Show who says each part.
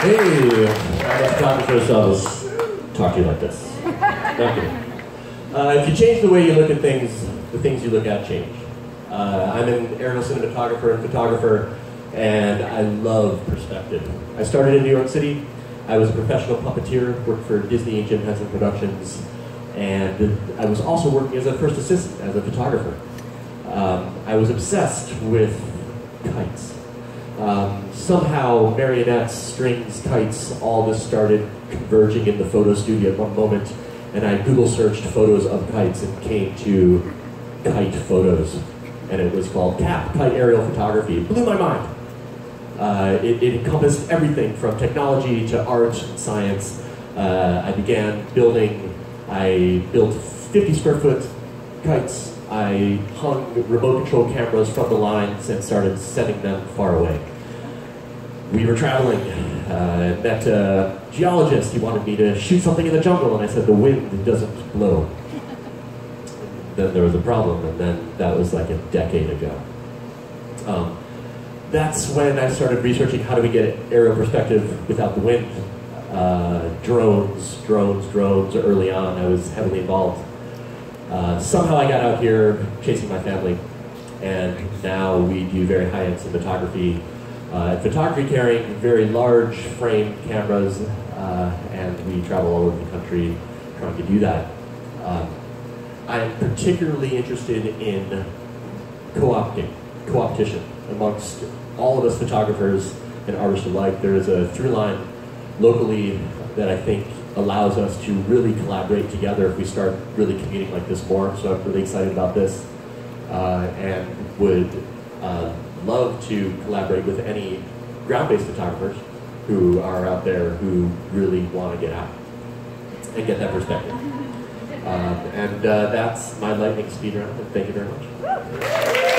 Speaker 1: Hey, I'm a photographer, so I'll talk to you like this. Kidding. Uh, if you change the way you look at things, the things you look at change. Uh, I'm an aerial cinematographer and photographer, and I love perspective. I started in New York City. I was a professional puppeteer, worked for Disney and Jim Henson Productions, and I was also working as a first assistant, as a photographer. Um, I was obsessed with kites. Um, somehow marionettes, strings, kites, all this started converging in the photo studio at one moment, and I Google searched photos of kites and came to kite photos, and it was called CAP, Kite Aerial Photography. It blew my mind. Uh, it, it, encompassed everything from technology to art, science. Uh, I began building, I built 50 square foot kites. I hung remote control cameras from the lines and started sending them far away. We were traveling, uh, met a geologist. He wanted me to shoot something in the jungle, and I said, the wind doesn't blow. then there was a problem, and then that was like a decade ago. Um, that's when I started researching how do we get aerial perspective without the wind. Uh, drones, drones, drones, early on, I was heavily involved. Uh, somehow I got out here chasing my family, and now we do very high-end cinematography. Uh, photography carrying very large frame cameras, uh, and we travel all over the country trying to do that. Um, I'm particularly interested in co-opting, co-optition amongst all of us photographers and artists alike. There is a through line locally that I think allows us to really collaborate together if we start really commuting like this more. So I'm really excited about this uh, and would love to collaborate with any ground-based photographers who are out there who really want to get out and get that perspective. Um, and uh, that's my lightning speed round, and thank you very much.